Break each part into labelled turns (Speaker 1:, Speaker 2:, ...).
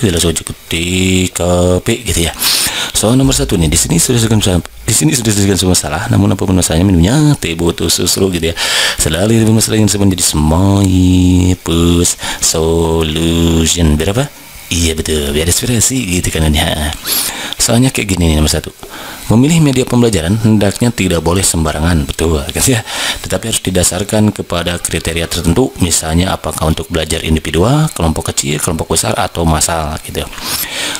Speaker 1: adalah soal TKP gitu ya. Soal nomor satu nih di sini sudah disebutkan di sini sudah disebutkan semua salah namun apa pun masanya minumnya teh butuh susu gitu ya. Selalu itu masalah yang disebut jadi pus solution. Berapa iya betul biar inspirasi gitu kan ya soalnya kayak gini nih nomor satu Memilih media pembelajaran hendaknya tidak boleh sembarangan, betul kan ya? Tetapi harus didasarkan kepada kriteria tertentu, misalnya apakah untuk belajar individual, kelompok kecil, kelompok besar, atau massal gitu.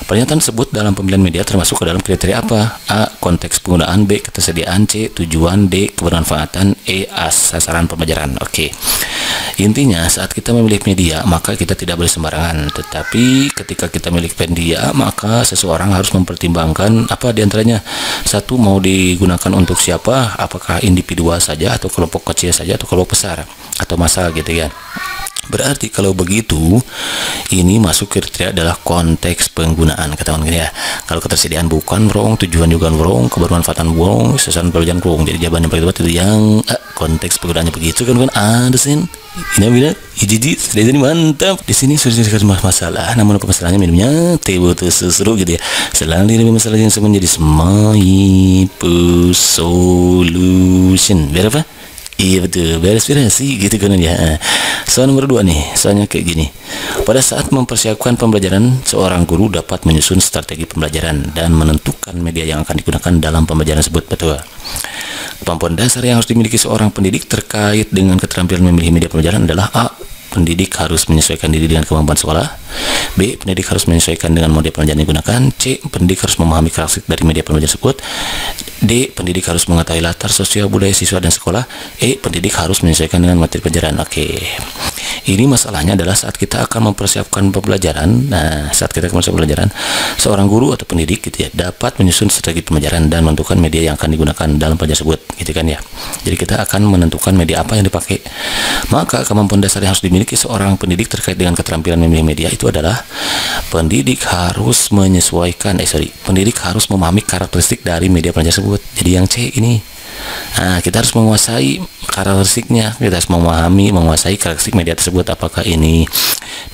Speaker 1: Pernyataan tersebut dalam pemilihan media termasuk ke dalam kriteria apa? A. Konteks penggunaan B. Ketersediaan C. Tujuan D. Kebermanfaatan E. As sasaran pembelajaran Oke Intinya saat kita memilih media maka kita tidak boleh sembarangan Tetapi ketika kita memilih media maka seseorang harus mempertimbangkan apa di antaranya satu mau digunakan untuk siapa? Apakah individual saja atau kelompok kecil saja atau kelompok besar atau masa gitu ya Berarti kalau begitu ini masuk kriteria adalah konteks penggunaan ketahuan ya. Kalau ketersediaan bukan wrong, tujuan juga wrong, kebermanfaatan wrong, sasaran pelajaran wrong. Jadi jawaban yang paling tepat itu yang eh, konteks penggunaannya begitu kan kan ada sih. Ini bila ijiji sudah jadi mantap. Di sini sudah dikasih masalah, namun apa masalahnya minumnya butuh susu gitu ya. Selalu lebih masalah yang menjadi small solution. Biar apa? Iya betul, beres-beres gitu kan ya. Soal nomor dua nih, soalnya kayak gini. Pada saat mempersiapkan pembelajaran, seorang guru dapat menyusun strategi pembelajaran dan menentukan media yang akan digunakan dalam pembelajaran tersebut, betul. Kemampuan dasar yang harus dimiliki seorang pendidik terkait dengan keterampilan memilih media pembelajaran adalah A. Pendidik harus menyesuaikan diri dengan kemampuan sekolah B. Pendidik harus menyesuaikan dengan model pembelajaran yang digunakan C. Pendidik harus memahami karakteristik dari media pembelajaran tersebut D. Pendidik harus mengetahui latar sosial budaya siswa dan sekolah E. Pendidik harus menyesuaikan dengan materi pelajaran Oke Ini masalahnya adalah saat kita akan mempersiapkan pembelajaran Nah saat kita akan pembelajaran Seorang guru atau pendidik gitu ya Dapat menyusun strategi pembelajaran dan menentukan media yang akan digunakan dalam pelajaran tersebut gitu kan ya. Jadi kita akan menentukan media apa yang dipakai. Maka kemampuan dasar yang harus dimiliki seorang pendidik terkait dengan keterampilan memilih media itu adalah pendidik harus menyesuaikan eh sorry pendidik harus memahami karakteristik dari media pelajaran tersebut. Jadi yang C ini nah kita harus menguasai karakteristiknya. Kita harus memahami menguasai karakteristik media tersebut. Apakah ini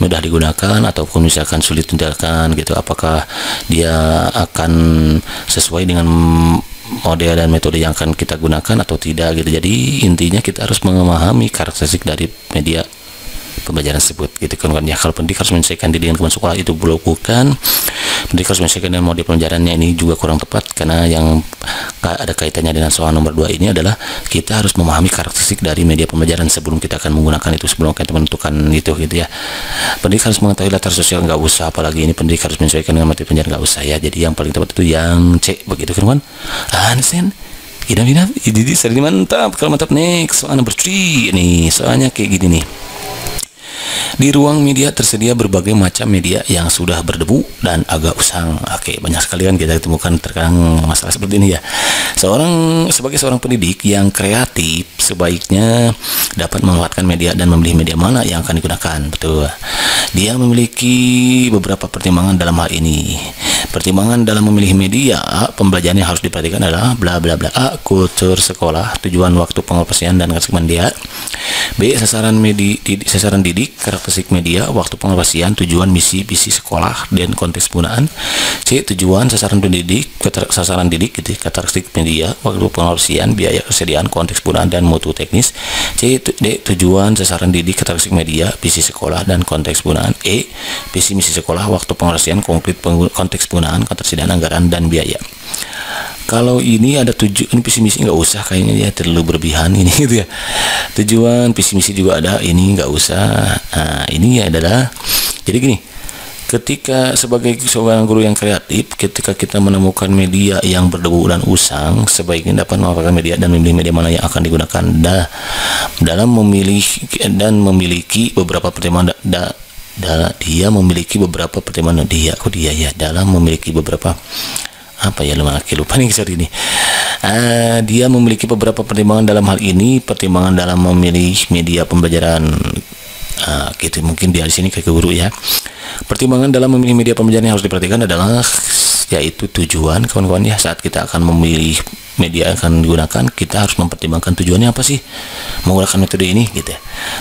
Speaker 1: mudah digunakan ataupun misalkan sulit digunakan gitu. Apakah dia akan sesuai dengan model dan metode yang akan kita gunakan atau tidak gitu. Jadi intinya kita harus memahami karakteristik dari media pembelajaran tersebut gitu. Kan ya kalau pendidik harus menyelesaikan diri dengan teman sekolah. Itu bukan. Pendidik harus menyelesaikan dengan model pembelajarannya. Ini juga kurang tepat karena yang ada kaitannya dengan soal nomor dua ini adalah kita harus memahami karakteristik dari media pembelajaran sebelum kita akan menggunakan itu sebelum kita menentukan itu gitu ya. Pendidik harus mengetahui latar sosial nggak usah apalagi ini pendidik harus menyesuaikan dengan materi pembelajaran nggak usah ya. Jadi yang paling tepat itu yang C begitu kan kan Hansen Idam idam, ini sering mantap. Kalau mantap next. Soal nomor 3 nih, soalnya kayak gini nih. Di ruang media tersedia berbagai macam media yang sudah berdebu dan agak usang. Oke, banyak sekali kan kita temukan terkadang masalah seperti ini ya. Seorang sebagai seorang pendidik yang kreatif sebaiknya dapat memanfaatkan media dan memilih media mana yang akan digunakan. Betul. Dia memiliki beberapa pertimbangan dalam hal ini. Pertimbangan dalam memilih media pembelajaran yang harus diperhatikan adalah bla bla bla A. Kultur sekolah, tujuan waktu pengoperasian dan karakteristik media. B. Sasaran medi, sasaran didik, karakteristik media, waktu pengoperasian, tujuan misi visi sekolah dan konteks penggunaan. C. Tujuan sasaran pendidik, sasaran didik, gitu, karakteristik media, waktu pengoperasian, biaya kesediaan, konteks penggunaan dan mutu teknis. C. D. Tujuan sasaran didik, karakteristik media, visi sekolah dan konteks penggunaan. E. Visi misi sekolah, waktu pengoperasian, konkret konteks penggunaan, ketersediaan anggaran dan biaya kalau ini ada tujuan ini visi misi nggak usah kayaknya ya terlalu berlebihan ini gitu ya. Tujuan visi juga ada ini nggak usah. Nah ini adalah jadi gini ketika sebagai seorang guru yang kreatif ketika kita menemukan media yang berdebu dan usang sebaiknya dapat memanfaatkan media dan memilih media mana yang akan digunakan. Dah dalam memilih dan memiliki beberapa pertimbangan da, da, dia memiliki beberapa pertimbangan. Dia kok dia ya dalam memiliki beberapa apa ya laki lupa nih ini uh, dia memiliki beberapa pertimbangan dalam hal ini. Pertimbangan dalam memilih media pembelajaran uh, gitu. Mungkin di sini kayak guru ya. Pertimbangan dalam memilih media pembelajaran yang harus diperhatikan adalah yaitu tujuan kawan-kawan ya saat kita akan memilih media akan digunakan kita harus mempertimbangkan tujuannya apa sih menggunakan metode ini gitu ya.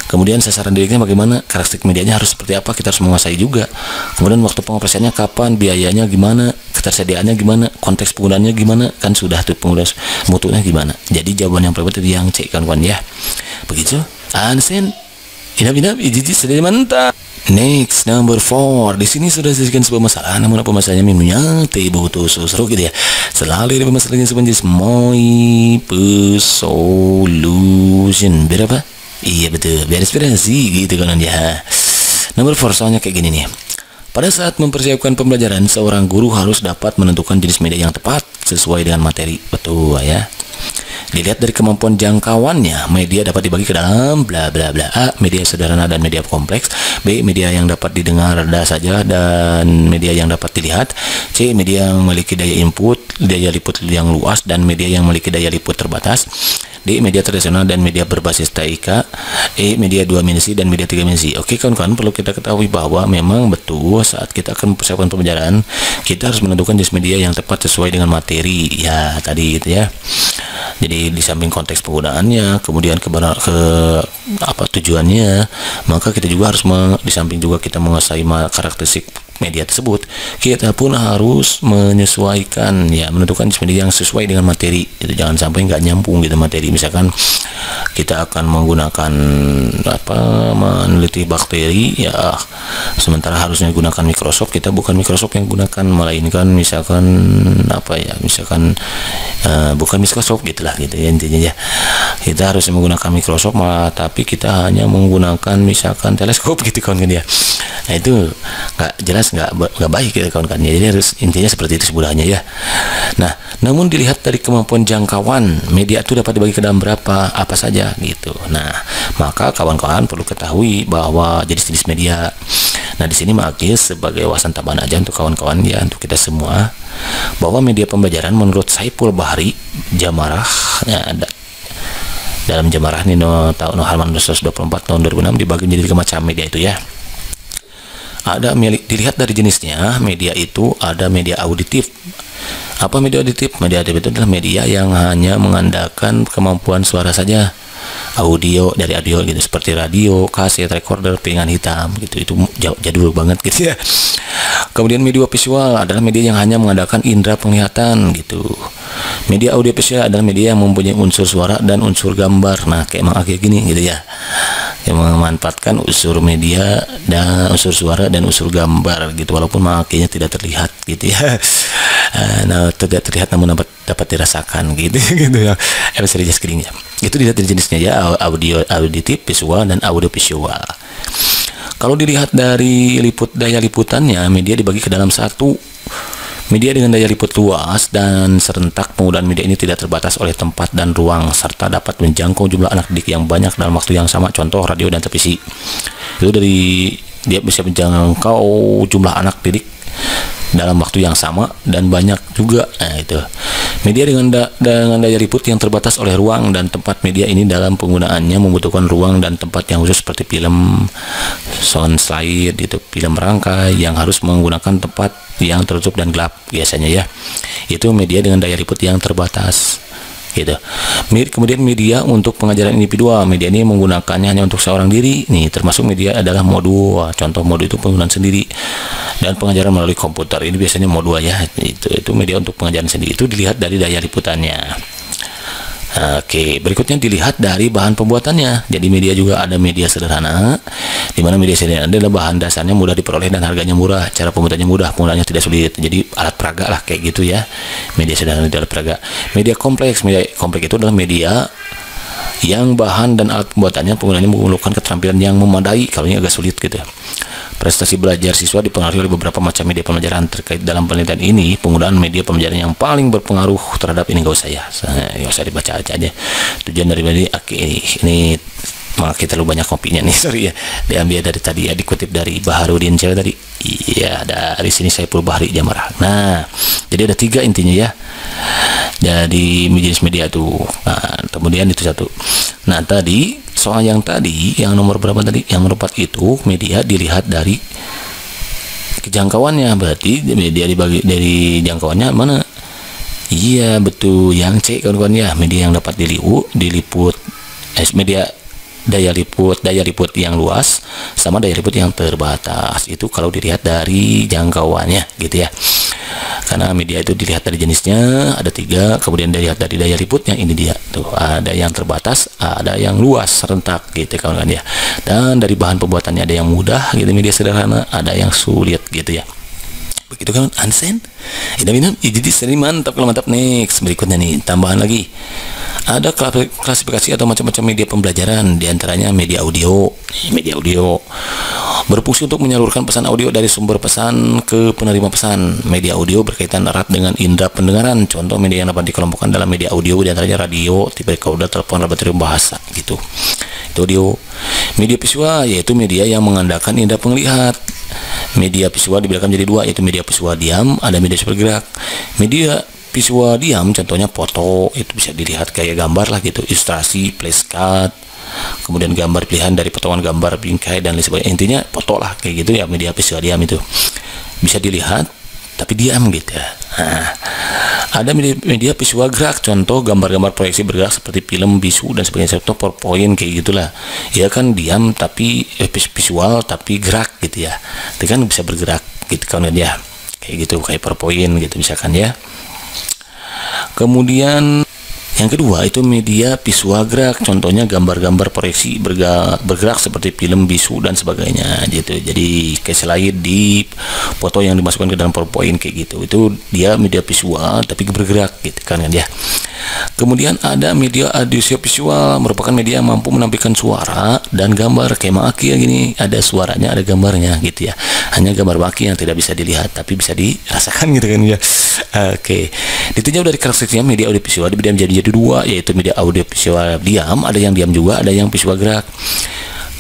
Speaker 1: kemudian sasaran dirinya bagaimana karakteristik medianya harus seperti apa kita harus menguasai juga. Kemudian waktu pengoperasiannya kapan biayanya gimana ketersediaannya gimana konteks penggunaannya gimana kan sudah tuh penggunaan mutunya gimana. Jadi jawaban yang paling itu yang cek kawan-kawan ya. Begitu. Ansen. Inap-inap ijiji sedih mantap Next, number four. Di sini sudah disebutkan sebuah masalah, namun apa masalahnya minunya teh butuh seru gitu ya. Selalu ada masalahnya sebenarnya my solution. Berapa? Iya betul, beres-beres sih gitu kan ya. Number four soalnya kayak gini nih. Pada saat mempersiapkan pembelajaran, seorang guru harus dapat menentukan jenis media yang tepat sesuai dengan materi. Betul ya. Dilihat dari kemampuan jangkauannya, media dapat dibagi ke dalam bla bla bla. A. Media sederhana dan media kompleks. B. Media yang dapat didengar rendah saja dan media yang dapat dilihat. C. Media yang memiliki daya input, daya liput yang luas dan media yang memiliki daya liput terbatas. D. Media tradisional dan media berbasis TIK. E. Media dua dimensi dan media tiga dimensi. Oke kawan-kawan, perlu kita ketahui bahwa memang betul saat kita akan mempersiapkan pembelajaran, kita harus menentukan jenis media yang tepat sesuai dengan materi. Ya, tadi itu ya jadi di samping konteks penggunaannya kemudian ke, ke apa tujuannya maka kita juga harus di samping juga kita menguasai karakteristik media tersebut. Kita pun harus menyesuaikan ya menentukan media yang sesuai dengan materi. Itu jangan sampai nggak nyambung gitu materi. Misalkan kita akan menggunakan apa meneliti bakteri ya sementara harusnya gunakan Microsoft kita bukan Microsoft yang gunakan melainkan misalkan apa ya misalkan uh, bukan Microsoft gitulah gitu ya intinya ya. Kita harus menggunakan Microsoft malah tapi kita hanya menggunakan misalkan teleskop gitu kan ya. Nah itu nggak jelas nggak nggak baik ya kawan-kawan jadi harus intinya seperti itu sebenarnya ya. Nah namun dilihat dari kemampuan jangkauan media itu dapat dibagi ke dalam berapa apa saja gitu. Nah maka kawan-kawan perlu ketahui bahwa jenis-jenis media. Nah di sini Magis sebagai wawasan tambahan aja untuk kawan-kawan ya untuk kita semua bahwa media pembelajaran menurut Saipul Bahri Jamarah ya, dalam Jamarah Nino tahun halaman 224 tahun 2006 dibagi menjadi tiga macam media itu ya ada dilihat dari jenisnya media itu ada media auditif apa media auditif media auditif itu adalah media yang hanya mengandalkan kemampuan suara saja audio dari audio gitu seperti radio, kaset, recorder, piringan hitam gitu itu jadul banget gitu ya. Kemudian media visual adalah media yang hanya mengandalkan indera penglihatan gitu. Media audio visual adalah media yang mempunyai unsur suara dan unsur gambar. Nah, kayak emang kayak gini gitu ya. Yang memanfaatkan unsur media dan unsur suara dan unsur gambar gitu walaupun makanya tidak terlihat gitu ya. Nah, tidak terlihat namun dapat dapat dirasakan gitu gitu ya. MC screennya itu dilihat dari jenisnya ya audio auditif visual dan audio visual kalau dilihat dari liput daya liputannya media dibagi ke dalam satu Media dengan daya liput luas dan serentak penggunaan media ini tidak terbatas oleh tempat dan ruang serta dapat menjangkau jumlah anak didik yang banyak dalam waktu yang sama contoh radio dan televisi. Itu dari dia bisa menjangkau jumlah anak didik dalam waktu yang sama dan banyak juga. Nah itu. Media dengan da dengan daya liput yang terbatas oleh ruang dan tempat media ini dalam penggunaannya membutuhkan ruang dan tempat yang khusus seperti film sound slide itu film rangkai yang harus menggunakan tempat yang tertutup dan gelap biasanya ya. Itu media dengan daya liput yang terbatas gitu. Kemudian media untuk pengajaran individual, media ini menggunakannya hanya untuk seorang diri. Nih, termasuk media adalah modul. Contoh modul itu penggunaan sendiri dan pengajaran melalui komputer. Ini biasanya modul ya. Itu itu media untuk pengajaran sendiri. Itu dilihat dari daya liputannya. Oke, berikutnya dilihat dari bahan pembuatannya. Jadi media juga ada media sederhana, di mana media sederhana adalah bahan dasarnya mudah diperoleh dan harganya murah. Cara pembuatannya mudah, penggunaannya tidak sulit. Jadi alat peraga lah kayak gitu ya. Media sederhana itu alat peraga. Media kompleks, media kompleks itu adalah media yang bahan dan alat pembuatannya penggunaannya memerlukan keterampilan yang memadai. Kalau ini agak sulit gitu. Prestasi belajar siswa dipengaruhi oleh beberapa macam media pembelajaran terkait dalam penelitian ini. Penggunaan media pembelajaran yang paling berpengaruh terhadap ini gak usah ya nggak usah dibaca aja aja. Tujuan dari ini ini, ini maka kita lu banyak kopinya nih sorry ya. Diambil dari tadi ya dikutip dari Baharudin Cel tadi? Iya dari sini saya Bahri Jamarah. Nah jadi ada tiga intinya ya jadi jenis media tuh nah kemudian itu satu. Nah tadi soal yang tadi yang nomor berapa tadi? Yang 4 itu media dilihat dari kejangkauannya. Berarti media dibagi dari jangkauannya mana? Iya betul. Yang C kawan-kawan ya. Media yang dapat diliput diliput eh, media daya liput daya liput yang luas sama daya liput yang terbatas. Itu kalau dilihat dari jangkauannya gitu ya karena media itu dilihat dari jenisnya ada tiga. Kemudian dilihat dari daya liputnya ini dia. Tuh ada yang terbatas ada yang luas serentak gitu kawan-kawan ya. Dan dari bahan pembuatannya ada yang mudah gitu media sederhana ada yang sulit gitu ya. Begitu kan ini minum jadi seri mantap kalau mantap. Next berikutnya nih tambahan lagi ada klasifikasi atau macam-macam media pembelajaran di antaranya media audio. Media audio. Berfungsi untuk menyalurkan pesan audio dari sumber pesan ke penerima pesan. Media audio berkaitan erat dengan indera pendengaran. Contoh media yang dapat dikelompokkan dalam media audio di antaranya radio tipe recorder telepon laboratorium bahasa gitu. Itu audio. Media visual yaitu media yang mengandalkan indera penglihat. Media visual dibedakan menjadi dua yaitu media visual diam ada media bergerak media visual diam contohnya foto itu bisa dilihat kayak gambar lah gitu ilustrasi flashcard kemudian gambar pilihan dari potongan gambar bingkai dan lain sebagainya. Intinya foto lah kayak gitu ya media visual diam itu. Bisa dilihat tapi diam gitu ya. Nah, ada media, media visual gerak contoh gambar-gambar proyeksi bergerak seperti film bisu dan sebagainya contoh powerpoint kayak gitulah. Ya kan diam tapi eh, visual tapi gerak gitu ya. Itu kan bisa bergerak gitu kan ya kayak gitu kayak powerpoint gitu misalkan ya kemudian yang kedua itu media visual gerak, contohnya gambar-gambar proyeksi bergerak, seperti film bisu dan sebagainya gitu. Jadi kayak slide di foto yang dimasukkan ke dalam PowerPoint kayak gitu. Itu dia media visual tapi bergerak gitu kan kan ya. Kemudian ada media audiovisual merupakan media yang mampu menampilkan suara dan gambar kayak maki ya gini, ada suaranya, ada gambarnya gitu ya. Hanya gambar maki yang tidak bisa dilihat tapi bisa dirasakan gitu kan ya. Oke. Okay. Ditinjau dari karakteristiknya media audiovisual dibagi menjadi jadi dua yaitu media audio visual diam ada yang diam juga ada yang visual gerak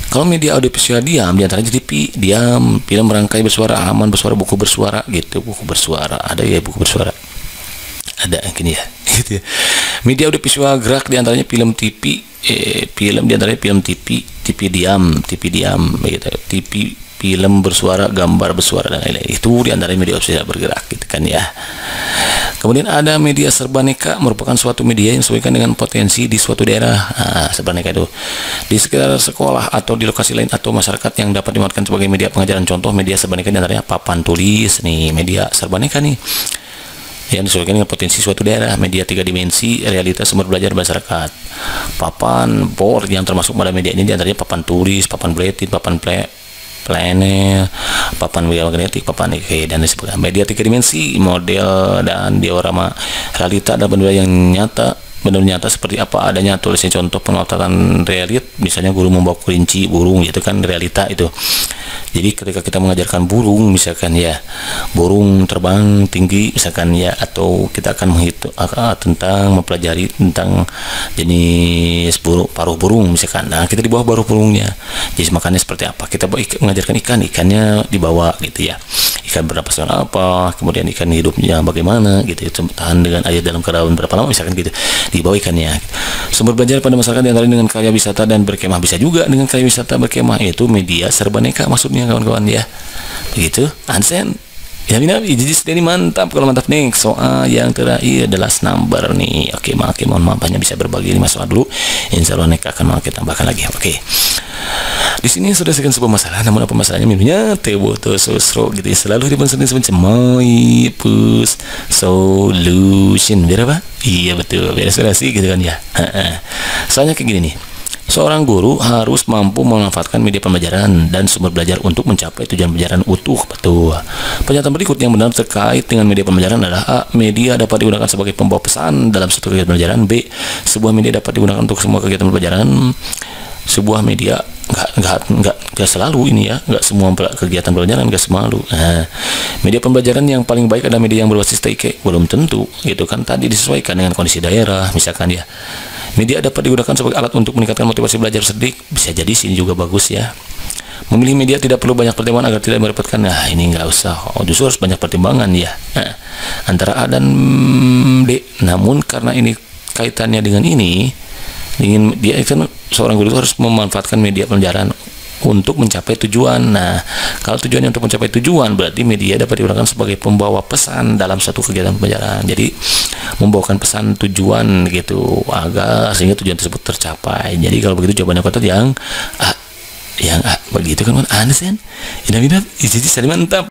Speaker 1: kalau media audio visual diam di antaranya TV diam film merangkai bersuara halaman bersuara buku bersuara gitu buku bersuara ada ya buku bersuara ada gini ya gitu ya media audio visual gerak di antaranya film TV eh, film di antaranya film TV TV diam TV diam gitu TV film bersuara gambar bersuara dan lain-lain. Itu di antaranya media audio bergerak gitu kan ya. Kemudian ada media serbaneka merupakan suatu media yang sesuaikan dengan potensi di suatu daerah. Nah, serbaneka itu. Di sekitar sekolah atau di lokasi lain atau masyarakat yang dapat dimanfaatkan sebagai media pengajaran. Contoh media serbaneka di antaranya papan tulis nih media serbaneka nih yang disesuaikan dengan potensi suatu daerah. Media tiga dimensi realitas sumber belajar masyarakat. Papan board yang termasuk pada media ini di antaranya papan tulis papan bulletin papan planet, papan magnetik, papan EK dan sebagainya. Media tiga dimensi, model dan diorama realita dan benda yang nyata benar nyata seperti apa adanya tulisnya. Contoh pengelolakan realit misalnya guru membawa kelinci burung itu kan realita itu. Jadi ketika kita mengajarkan burung misalkan ya burung terbang tinggi misalkan ya atau kita akan menghitung uh, tentang mempelajari tentang jenis burung paruh burung misalkan. Nah kita di bawah paruh burungnya. Jadi makannya seperti apa? Kita mengajarkan ikan ikannya dibawa gitu ya ikan bernafas apa kemudian ikan hidupnya bagaimana gitu tahan dengan air dalam keadaan berapa lama misalkan gitu dibawa ikannya sumber belajar pada masyarakat yang dengan karya wisata dan berkemah bisa juga dengan karya wisata berkemah itu media serbaneka maksudnya kawan-kawan ya begitu Ansen Ya Mina, jadi ini mantap kalau mantap nih soal yang terakhir adalah number nih. Oke, maaf, mohon maaf hanya bisa berbagi lima soal dulu. Insya Allah nek akan mau kita tambahkan lagi. Oke. Di sini sudah sekian sebuah masalah, namun apa masalahnya minumnya teh botol sosro gitu ya. Selalu di semacam my pus solution. Biar apa? Iya betul, biar sih gitu kan ya. Soalnya kayak gini nih. Seorang guru harus mampu memanfaatkan media pembelajaran dan sumber belajar untuk mencapai tujuan pembelajaran utuh. Betul. Pernyataan berikut yang benar terkait dengan media pembelajaran adalah A. Media dapat digunakan sebagai pembawa pesan dalam suatu kegiatan pembelajaran. B. Sebuah media dapat digunakan untuk semua kegiatan pembelajaran. Sebuah media nggak nggak nggak nggak selalu ini ya nggak semua kegiatan pembelajaran nggak selalu nah, media pembelajaran yang paling baik adalah media yang berbasis TIK belum tentu gitu kan tadi disesuaikan dengan kondisi daerah misalkan ya Media dapat digunakan sebagai alat untuk meningkatkan motivasi belajar sedikit. Bisa jadi sini juga bagus ya. Memilih media tidak perlu banyak pertimbangan agar tidak merepotkan. Nah, ini nggak usah. Oh, justru harus banyak pertimbangan ya. Nah, antara A dan D. Namun karena ini kaitannya dengan ini, ingin dia kan seorang guru harus memanfaatkan media pelajaran untuk mencapai tujuan. Nah, kalau tujuannya untuk mencapai tujuan berarti media dapat digunakan sebagai pembawa pesan dalam satu kegiatan pembelajaran. Jadi membawakan pesan tujuan gitu agar sehingga tujuan tersebut tercapai. Jadi kalau begitu jawabannya kotor yang A, yang A begitu kan kan? Ini jadi mantap.